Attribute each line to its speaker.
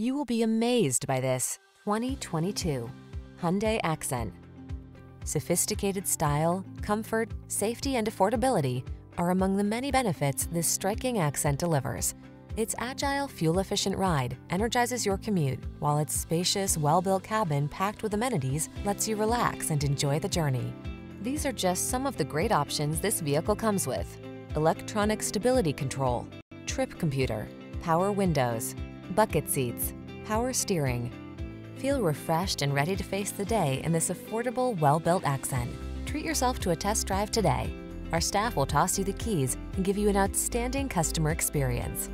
Speaker 1: You will be amazed by this 2022 Hyundai Accent. Sophisticated style, comfort, safety, and affordability are among the many benefits this striking accent delivers. Its agile, fuel-efficient ride energizes your commute, while its spacious, well-built cabin packed with amenities lets you relax and enjoy the journey. These are just some of the great options this vehicle comes with. Electronic stability control, trip computer, power windows, bucket seats, power steering. Feel refreshed and ready to face the day in this affordable, well-built accent. Treat yourself to a test drive today. Our staff will toss you the keys and give you an outstanding customer experience.